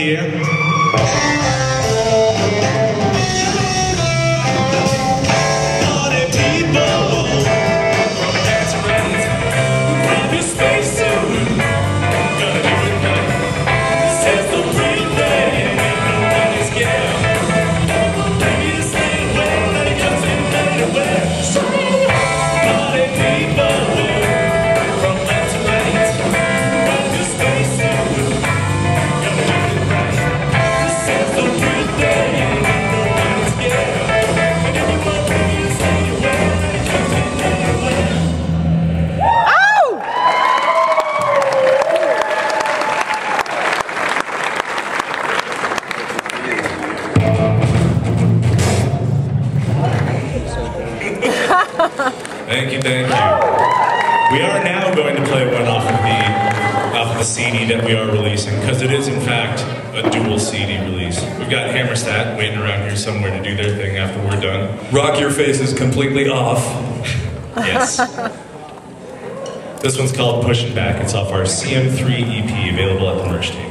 here. Thank you, thank you. We are now going to play one off of the off of the CD that we are releasing because it is in fact a dual CD release. We've got Hammerstat waiting around here somewhere to do their thing after we're done. Rock Your Face is completely off. Yes. this one's called Pushing Back. It's off our CM3 EP available at the merch table.